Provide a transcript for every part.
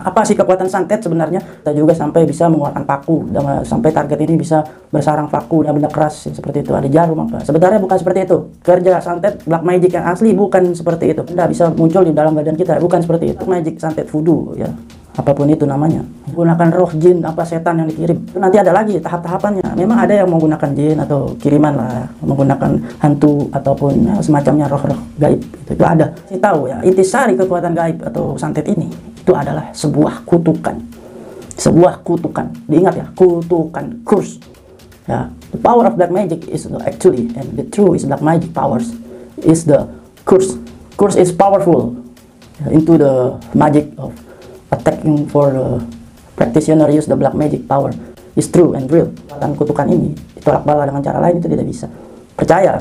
Apa sih kekuatan santet sebenarnya? Kita juga sampai bisa mengeluarkan paku, dan sampai target ini bisa bersarang paku dan benda keras ya, seperti itu. Ada jarum apa? Sebenarnya bukan seperti itu. Kerja santet black magic yang asli bukan seperti itu. Tidak bisa muncul di dalam badan kita, bukan seperti itu. Magic santet voodoo ya apa pun itu namanya gunakan roh jin apa setan yang dikirim nanti ada lagi tahap-tahapannya memang ada yang menggunakan jin atau kiriman lah menggunakan hantu ataupun ya, semacamnya roh-roh gaib itu, itu ada saya tahu ya intisari kekuatan gaib atau santet ini itu adalah sebuah kutukan sebuah kutukan diingat ya kutukan curse ya the power of black magic is actually and the true is black magic powers is the curse curse is powerful into the magic of attacking for the practitioner use the black magic power is true and real. Dan kutukan ini ditolak bala dengan cara lain itu tidak bisa. Percaya.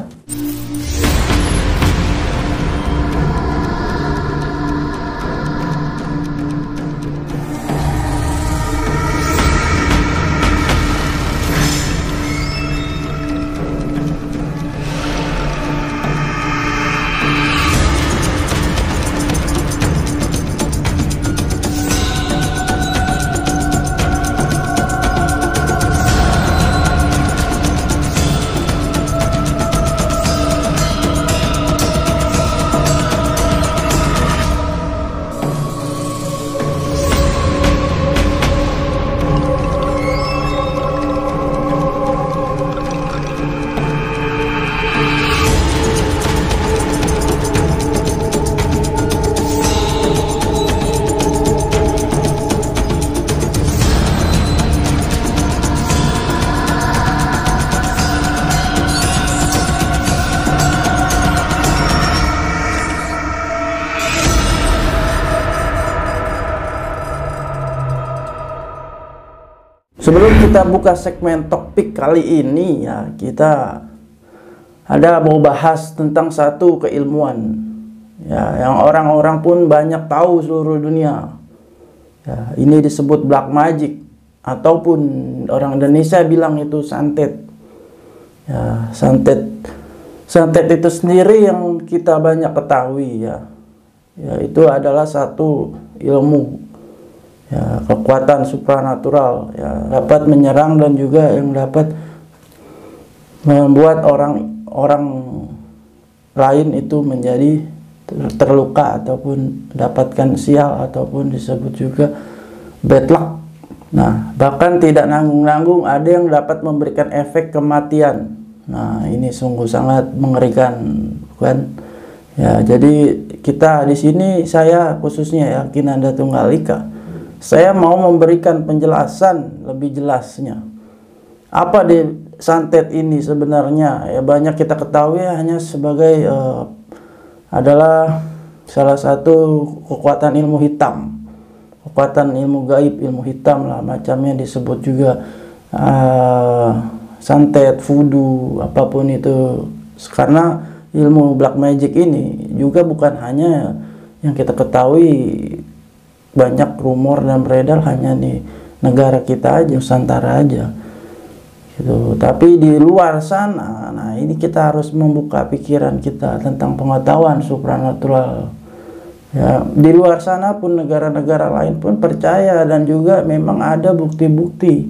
Sebelum kita buka segmen topik kali ini ya kita ada mau bahas tentang satu keilmuan ya yang orang-orang pun banyak tahu seluruh dunia. Ya, ini disebut black magic ataupun orang Indonesia bilang itu santet. Ya, santet santet itu sendiri yang kita banyak ketahui ya. Ya, itu adalah satu ilmu ya, kekuatan supranatural ya, dapat menyerang dan juga yang dapat membuat orang orang lain itu menjadi terluka ataupun mendapatkan sial ataupun disebut juga bad luck. Nah, bahkan tidak nanggung-nanggung ada yang dapat memberikan efek kematian. Nah, ini sungguh sangat mengerikan, kan? Ya, jadi kita di sini saya khususnya yakin Anda Tunggal Ika saya mau memberikan penjelasan lebih jelasnya. Apa di santet ini sebenarnya? Ya banyak kita ketahui hanya sebagai uh, adalah salah satu kekuatan ilmu hitam. Kekuatan ilmu gaib, ilmu hitam lah macamnya disebut juga uh, santet, voodoo, apa pun itu. Karena ilmu black magic ini juga bukan hanya yang kita ketahui banyak rumor dan beredar hanya di negara kita aja, Nusantara aja. Gitu. Tapi di luar sana, nah ini kita harus membuka pikiran kita tentang pengetahuan supranatural. Ya, di luar sana pun negara-negara lain pun percaya dan juga memang ada bukti-bukti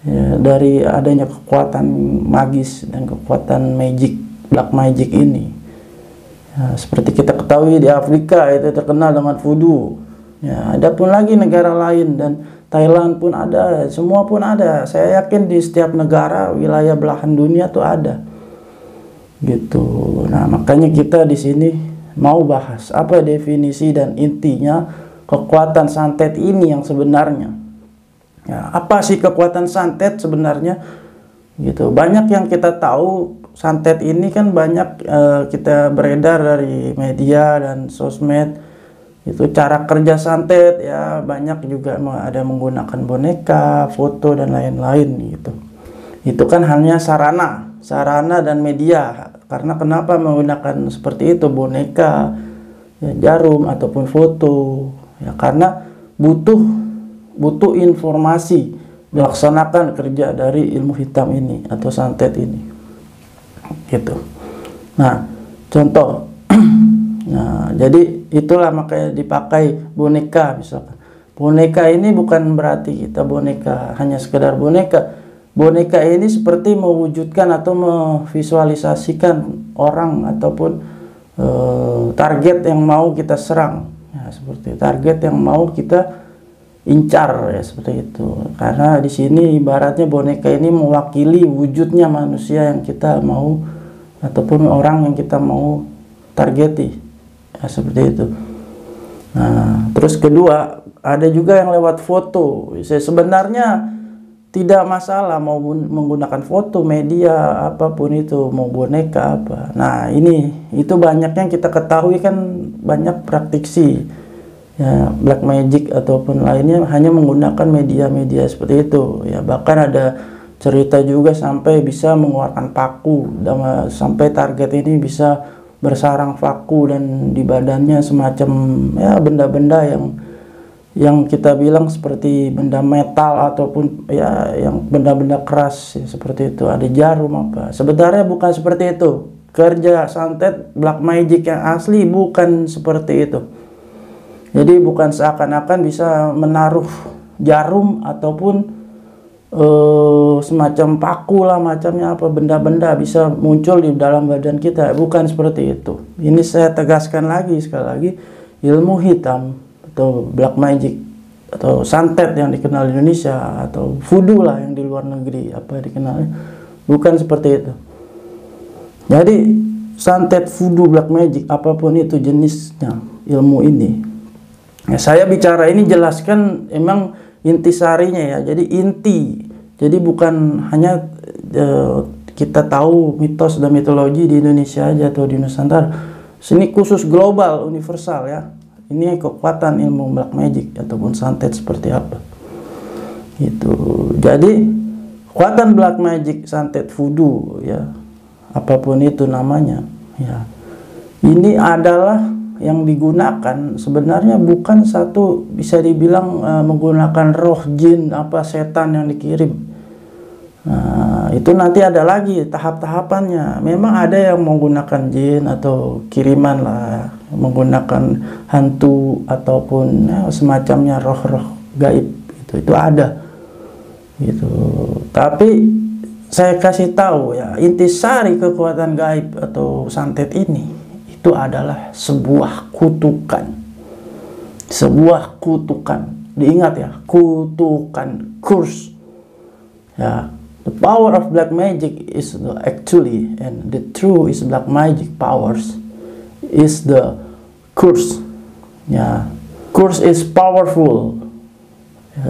ya, dari adanya kekuatan magis dan kekuatan magic, black magic ini. Ya, seperti kita ketahui di Afrika itu terkenal dengan voodoo Ya, ada pun lagi negara lain dan Thailand pun ada, semua pun ada. Saya yakin di setiap negara, wilayah belahan dunia tuh ada. Gitu. Nah, makanya kita di sini mau bahas apa definisi dan intinya kekuatan santet ini yang sebenarnya. Ya, apa sih kekuatan santet sebenarnya? Gitu. Banyak yang kita tahu santet ini kan banyak uh, kita beredar dari media dan sosmed itu cara kerja santet ya banyak juga ada menggunakan boneka, foto dan lain-lain gitu. Itu kan hanya sarana, sarana dan media. Karena kenapa menggunakan seperti itu boneka, ya, jarum ataupun foto? Ya karena butuh butuh informasi melaksanakan kerja dari ilmu hitam ini atau santet ini. Gitu. Nah, contoh Nah, jadi itulah makanya dipakai boneka misalkan. boneka ini bukan berarti kita boneka hanya sekedar boneka. Boneka ini seperti mewujudkan atau memvisualisasikan orang ataupun e, target yang mau kita serang. Ya seperti target yang mau kita incar ya seperti itu. Karena di sini ibaratnya boneka ini mewakili wujudnya manusia yang kita mau ataupun orang yang kita mau targeti ya seperti itu. Nah terus kedua ada juga yang lewat foto. Saya sebenarnya tidak masalah mau menggunakan foto media apa pun itu mau boneka apa. Nah ini itu banyak yang kita ketahui kan banyak praktisi ya black magic ataupun lainnya hanya menggunakan media-media seperti itu. Ya bahkan ada cerita juga sampai bisa mengeluarkan paku sampai target ini bisa bersarang paku dan di badannya semacam ya benda-benda yang yang kita bilang seperti benda metal ataupun ya yang benda-benda keras ya, seperti itu. Ada jarum apa. Sebenarnya bukan seperti itu. Kerja santet black magic yang asli bukan seperti itu. Jadi bukan seakan-akan bisa menaruh jarum ataupun uh, semacam paku lah macamnya apa benda-benda bisa muncul di dalam badan kita. Bukan seperti itu. Ini saya tegaskan lagi sekali lagi ilmu hitam atau black magic atau santet yang dikenal di Indonesia atau voodoo lah yang di luar negeri apa dikenal bukan seperti itu. Jadi santet voodoo black magic apa pun itu jenisnya ilmu ini. Ya, saya bicara ini jelaskan emang intisarinya ya. Jadi inti jadi bukan hanya uh, kita tahu mitos dan mitologi di Indonesia aja atau di Nusantara. Sini khusus global universal ya. Ini kekuatan ilmu black magic ataupun santet seperti apa. Itu jadi kekuatan black magic santet voodoo ya apa pun itu namanya ya. Ini adalah yang digunakan sebenarnya bukan satu bisa dibilang uh, menggunakan roh jin apa setan yang dikirim Nah, itu nanti ada lagi tahap-tahapannya. Memang ada yang menggunakan jin atau kiriman lah, menggunakan hantu ataupun ya, semacamnya roh-roh gaib itu itu ada. Gitu. Tapi saya kasih tahu ya, intisari kekuatan gaib atau santet ini itu adalah sebuah kutukan. Sebuah kutukan. Diingat ya, kutukan, kurs. Ya, The power of black magic is the actually, and the true is black magic powers, is the curse. Yeah, curse is powerful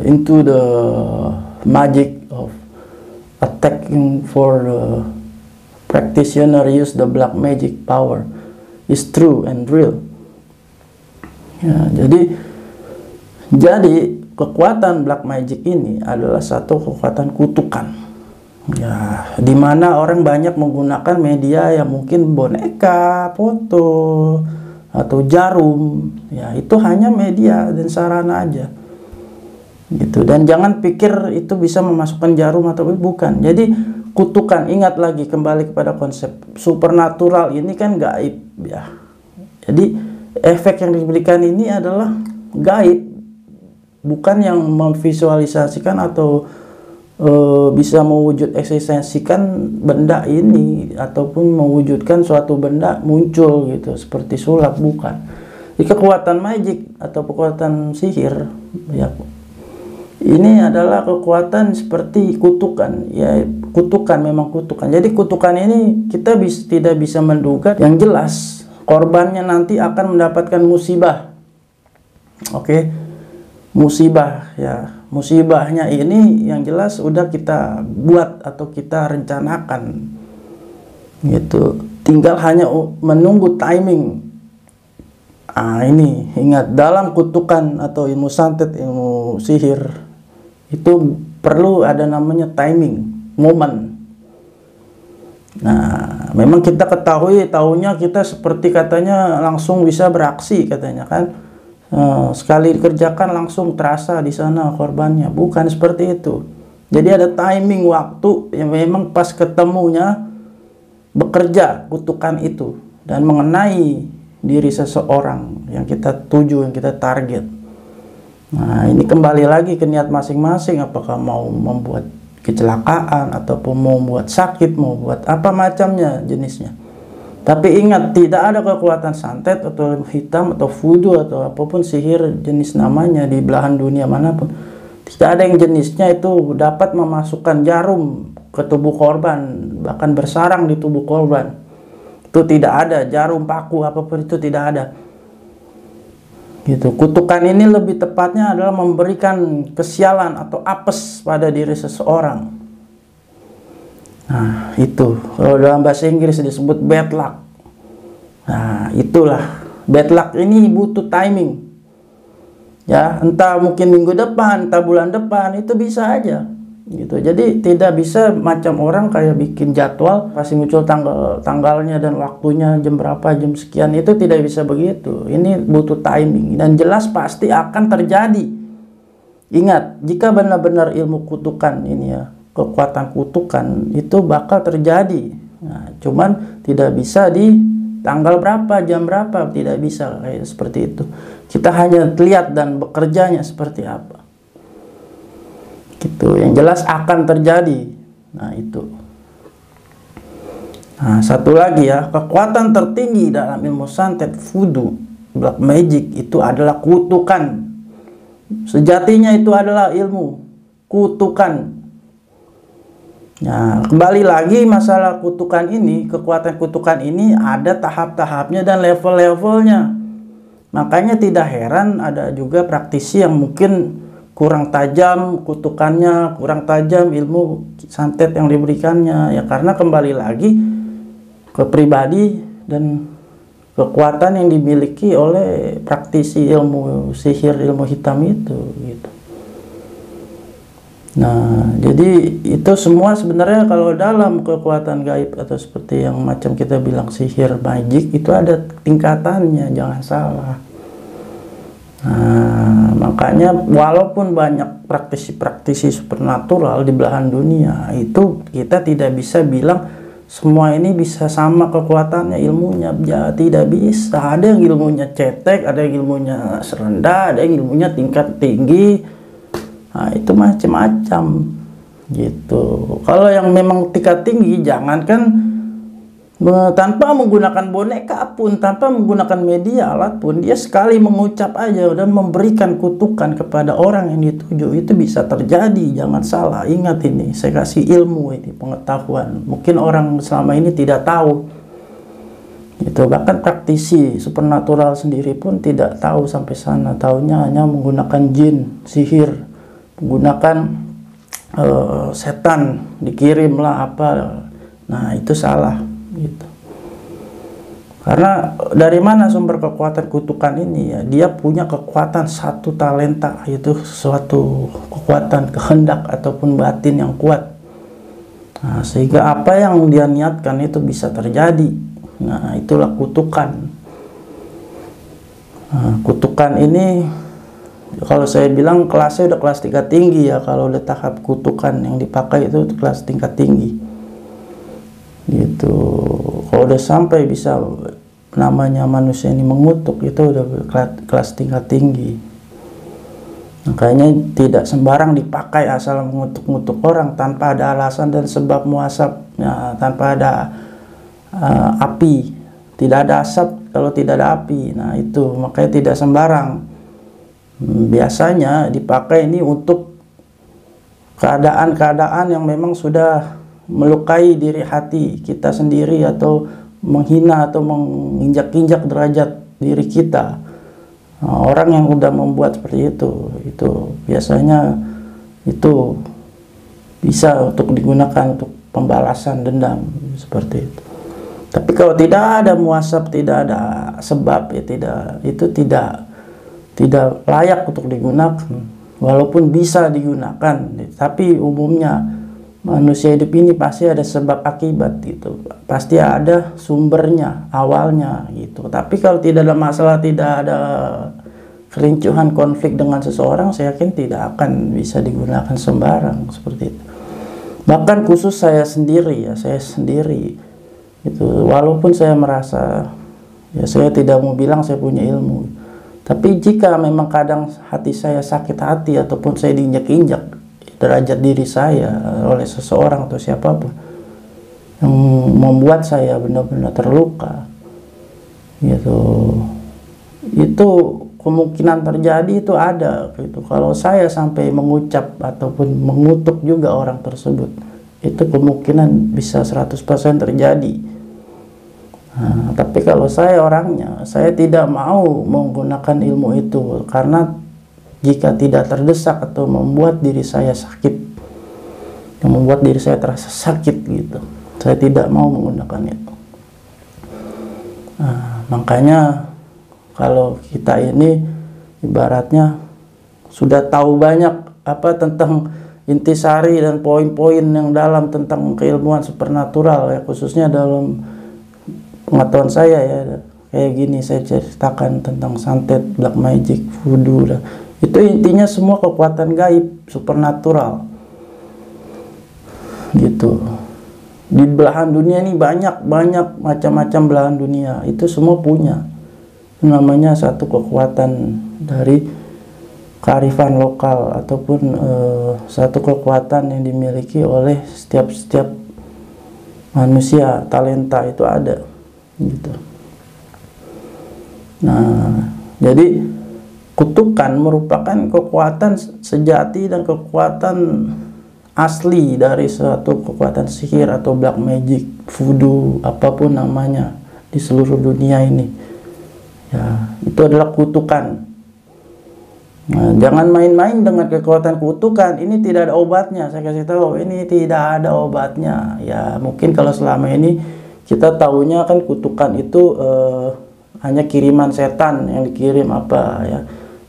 into the magic of attacking for the practitioner use the black magic power is true and real. Ya, jadi jadi kekuatan black magic ini adalah satu kekuatan kutukan. Ya di mana orang banyak menggunakan media yang mungkin boneka foto atau jarum. Ya itu hanya media dan sarana aja. Gitu. Dan jangan pikir itu bisa memasukkan jarum atau bukan. Jadi kutukan ingat lagi kembali kepada konsep supernatural ini kan gaib ya. Jadi efek yang diberikan ini adalah gaib bukan yang memvisualisasikan atau uh, bisa mewujud eksistensikan benda ini ataupun mewujudkan suatu benda muncul gitu seperti sulap bukan. Di kekuatan magic atau kekuatan sihir ya ini adalah kekuatan seperti kutukan ya kutukan memang kutukan. Jadi kutukan ini kita bis, tidak bisa menduga. Yang jelas korbannya nanti akan mendapatkan musibah. Oke? Okay? musibah ya. Musibahnya ini yang jelas udah kita buat atau kita rencanakan. Gitu. Tinggal hanya menunggu timing. Ah ini ingat dalam kutukan atau ilmu santet ilmu sihir itu perlu ada namanya timing momen nah memang kita ketahui tahunya kita seperti katanya langsung bisa beraksi katanya kan. Eh, sekali dikerjakan langsung terasa di sana korbannya. Bukan seperti itu. Jadi ada timing waktu yang memang pas ketemunya bekerja kutukan itu. Dan mengenai diri seseorang yang kita tuju yang kita target. Nah, ini kembali lagi ke niat masing-masing. Apakah mau membuat kecelakaan ataupun mau membuat sakit, mau buat apa macamnya jenisnya. Tapi ingat, tidak ada kekuatan santet atau hitam atau fudu atau apa pun sihir jenis namanya di belahan dunia mana pun. Tidak ada yang jenisnya itu dapat memasukkan jarum ke tubuh korban, bahkan bersarang di tubuh korban. Itu tidak ada, jarum paku apa pun itu tidak ada gitu. Kutukan ini lebih tepatnya adalah memberikan kesialan atau apes pada diri seseorang. Nah itu. Kalau dalam bahasa Inggris disebut bad luck. Nah itulah. Bad luck ini butuh timing. Ya entah mungkin minggu depan entah bulan depan itu bisa aja gitu. Jadi tidak bisa macam orang kayak bikin jadwal pasti muncul tanggal tanggalnya dan waktunya jam berapa jam sekian. Itu tidak bisa begitu. Ini butuh timing. Dan jelas pasti akan terjadi. Ingat jika benar-benar ilmu kutukan ini ya kekuatan kutukan itu bakal terjadi. Nah, cuman tidak bisa di tanggal berapa jam berapa tidak bisa kayak seperti itu. Kita hanya lihat dan bekerjanya seperti apa gitu yang jelas akan terjadi. Nah itu. Nah satu lagi ya kekuatan tertinggi dalam ilmu santet voodoo black magic itu adalah kutukan. Sejatinya itu adalah ilmu kutukan. Nah, kembali lagi masalah kutukan ini, kekuatan kutukan ini ada tahap-tahapnya dan level-levelnya. Makanya tidak heran ada juga praktisi yang mungkin kurang tajam kutukannya, kurang tajam ilmu santet yang diberikannya ya karena kembali lagi ke pribadi dan kekuatan yang dimiliki oleh praktisi ilmu sihir ilmu hitam itu gitu. Nah, jadi itu semua sebenarnya kalau dalam kekuatan gaib atau seperti yang macam kita bilang sihir magic itu ada tingkatannya, jangan salah. Nah, makanya walaupun banyak praktisi-praktisi supernatural di belahan dunia, itu kita tidak bisa bilang semua ini bisa sama kekuatannya ilmunya. Ya tidak bisa. Ada yang ilmunya cetek ada yang ilmunya serendah ada yang ilmunya tingkat tinggi. Nah itu macam-macam. Gitu. Kalau yang memang tingkat tinggi jangankan tanpa menggunakan boneka pun, tanpa menggunakan media alat pun, dia sekali mengucap aja dan memberikan kutukan kepada orang yang dituju itu bisa terjadi. Jangan salah, ingat ini, saya kasih ilmu ini, pengetahuan. Mungkin orang selama ini tidak tahu. Itu bahkan praktisi supernatural sendiri pun tidak tahu sampai sana. Tahunya hanya menggunakan jin, sihir, menggunakan uh, setan, dikirimlah apa. Nah, itu salah gitu. Karena dari mana sumber kekuatan kutukan ini ya? Dia punya kekuatan satu talenta yaitu suatu kekuatan kehendak ataupun batin yang kuat. Nah, sehingga apa yang dia niatkan itu bisa terjadi. Nah, itulah kutukan. Nah, kutukan ini kalau saya bilang kelasnya udah kelas tingkat tinggi ya kalau udah tahap kutukan yang dipakai itu kelas tingkat tinggi gitu. Kalau udah sampai bisa namanya manusia ini mengutuk itu udah kelas tingkat tinggi. Makanya tidak sembarang dipakai asal mengutuk-ngutuk orang tanpa ada alasan dan sebab muasab ya, tanpa ada uh, api. Tidak ada asap kalau tidak ada api. Nah itu makanya tidak sembarang. Hmm, biasanya dipakai ini untuk keadaan-keadaan yang memang sudah melukai diri hati kita sendiri atau menghina atau menginjak-injak derajat diri kita. Nah, orang yang udah membuat seperti itu itu biasanya itu bisa untuk digunakan untuk pembalasan dendam seperti itu. Tapi kalau tidak ada muasab tidak ada sebab ya tidak itu tidak tidak layak untuk digunakan. Walaupun bisa digunakan tapi umumnya manusia hidup ini pasti ada sebab akibat gitu. Pasti ada sumbernya awalnya gitu. Tapi kalau tidak ada masalah tidak ada kerincuhan konflik dengan seseorang saya yakin tidak akan bisa digunakan sembarang seperti itu. Bahkan khusus saya sendiri ya saya sendiri itu walaupun saya merasa ya saya tidak mau bilang saya punya ilmu. Tapi jika memang kadang hati saya sakit hati ataupun saya diinjak-injak derajat diri saya oleh seseorang atau siapa pun. Yang membuat saya benar-benar terluka. Gitu. Itu kemungkinan terjadi itu ada gitu. Kalau saya sampai mengucap ataupun mengutuk juga orang tersebut itu kemungkinan bisa 100% terjadi. Nah, tapi kalau saya orangnya, saya tidak mau menggunakan ilmu itu karena jika tidak terdesak atau membuat diri saya sakit, yang membuat diri saya terasa sakit gitu, saya tidak mau menggunakan itu. Nah, makanya kalau kita ini ibaratnya sudah tahu banyak apa tentang intisari dan poin-poin yang dalam tentang keilmuan supernatural ya khususnya dalam pengetahuan saya ya kayak gini saya ceritakan tentang santet, black magic, voodoo lah. Itu intinya semua kekuatan gaib, supernatural. Gitu. Di belahan dunia ini banyak banyak macam-macam belahan dunia. Itu semua punya. Namanya satu kekuatan dari kearifan lokal ataupun uh, satu kekuatan yang dimiliki oleh setiap setiap manusia talenta itu ada gitu. Nah, jadi kutukan merupakan kekuatan sejati dan kekuatan asli dari suatu kekuatan sihir atau black magic, voodoo, apa pun namanya di seluruh dunia ini. Ya, itu adalah kutukan. Nah, jangan main-main dengan kekuatan kutukan. Ini tidak ada obatnya. Saya kasih tahu, ini tidak ada obatnya. Ya, mungkin kalau selama ini kita tahunya kan kutukan itu uh, hanya kiriman setan yang dikirim apa ya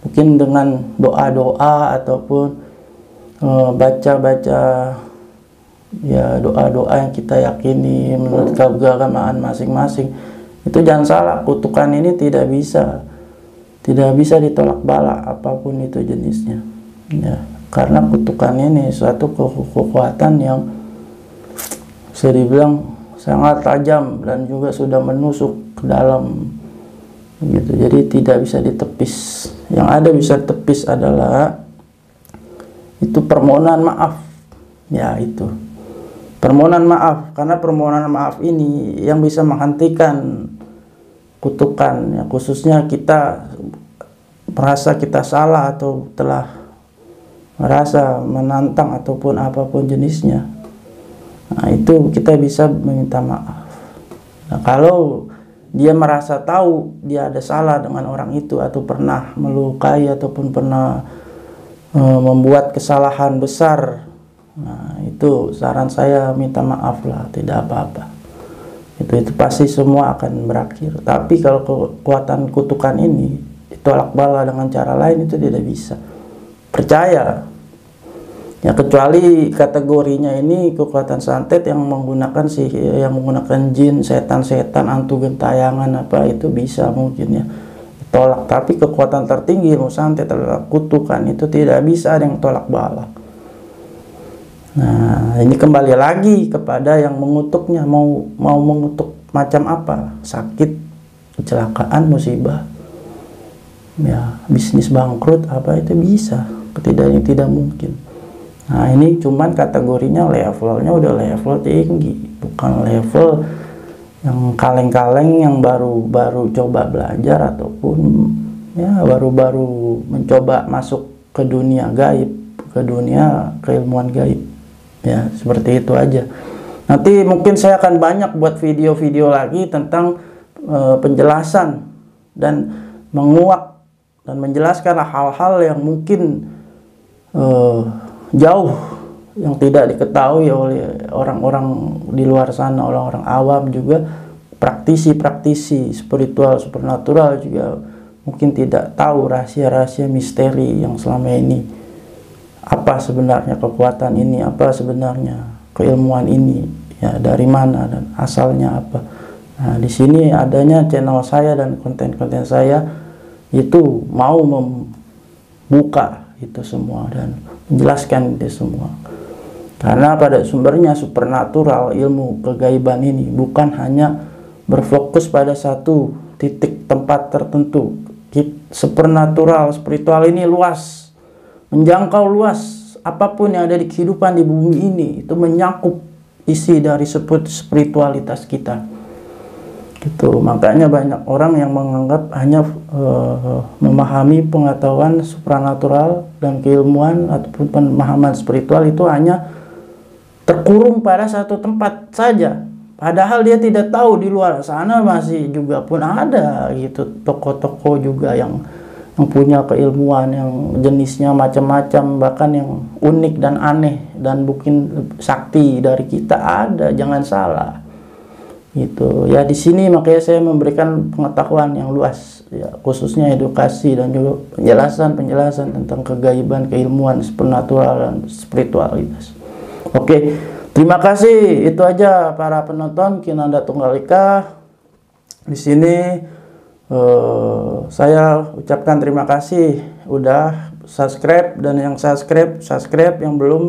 mungkin dengan doa-doa ataupun eh, baca-baca uh, ya doa-doa yang kita yakini menurut keagamaan masing-masing itu jangan salah kutukan ini tidak bisa tidak bisa ditolak bala apa pun itu jenisnya. Ya karena kutukan ini suatu kekuatan yang bisa dibilang sangat tajam dan juga sudah menusuk ke dalam gitu. Jadi tidak bisa ditepis. Yang ada bisa tepis adalah itu permohonan maaf. Ya itu. Permohonan maaf. Karena permohonan maaf ini yang bisa menghentikan kutukan. Ya khususnya kita merasa kita salah atau telah merasa menantang ataupun apa pun jenisnya. Nah, itu kita bisa meminta maaf. Nah, kalau dia merasa tahu dia ada salah dengan orang itu atau pernah melukai ataupun pernah e, membuat kesalahan besar, nah, itu saran saya minta maaf lah, tidak apa-apa. Itu itu pasti semua akan berakhir. Tapi kalau kekuatan kutukan ini ditolak bala dengan cara lain itu tidak bisa. Percaya ya kecuali kategorinya ini kekuatan santet yang menggunakan sih yang menggunakan jin setan-setan antu gentayangan apa itu bisa mungkin ya. Tolak tapi kekuatan tertinggi ilmu santet adalah kutukan itu tidak bisa ada yang tolak balak nah ini kembali lagi kepada yang mengutuknya mau mau mengutuk macam apa? Sakit kecelakaan musibah. Ya bisnis bangkrut apa itu bisa? Tidak yang tidak mungkin Nah ini cuman kategorinya levelnya udah level tinggi, bukan level yang kaleng-kaleng yang baru-baru coba belajar ataupun ya baru-baru mencoba masuk ke dunia gaib, ke dunia keilmuan gaib. Ya seperti itu aja. Nanti mungkin saya akan banyak buat video-video lagi tentang uh, penjelasan dan menguak dan menjelaskan hal-hal yang mungkin uh, jauh. Yang tidak diketahui oleh orang-orang di luar sana, orang-orang awam juga. Praktisi-praktisi spiritual supernatural juga mungkin tidak tahu rahasia-rahasia misteri yang selama ini. Apa sebenarnya kekuatan ini, apa sebenarnya keilmuan ini, ya dari mana dan asalnya apa. Nah, di sini adanya channel saya dan konten-konten saya itu mau membuka itu semua dan menjelaskan itu semua. Karena pada sumbernya supernatural ilmu kegaiban ini bukan hanya berfokus pada satu titik tempat tertentu. Supernatural spiritual ini luas menjangkau luas. Apa pun yang ada di kehidupan di bumi ini itu menyakup isi dari spiritualitas kita gitu. Makanya banyak orang yang menganggap hanya uh, memahami pengetahuan supranatural dan keilmuan ataupun pemahaman spiritual itu hanya terkurung pada satu tempat saja. Padahal dia tidak tahu di luar sana masih juga pun ada gitu. Toko-toko juga yang yang punya keilmuan yang jenisnya macam-macam bahkan yang unik dan aneh dan mungkin sakti dari kita ada jangan salah gitu. Ya di sini makanya saya memberikan pengetahuan yang luas ya khususnya edukasi dan juga penjelasan penjelasan tentang kegaiban keilmuan supernatural dan spiritualitas. Oke terima kasih. Itu aja para penonton. Kinanda Tunggal Ika di sini uh, saya ucapkan terima kasih. Udah subscribe dan yang subscribe subscribe. Yang belum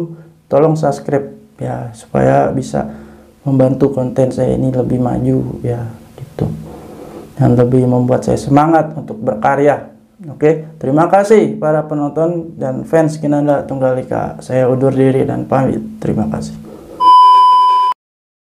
tolong subscribe ya supaya bisa membantu konten saya ini lebih maju ya gitu. Dan lebih membuat saya semangat untuk berkarya. Oke terima kasih para penonton dan fans Kinanda Tunggal Ika. Saya undur diri dan pamit. Terima kasih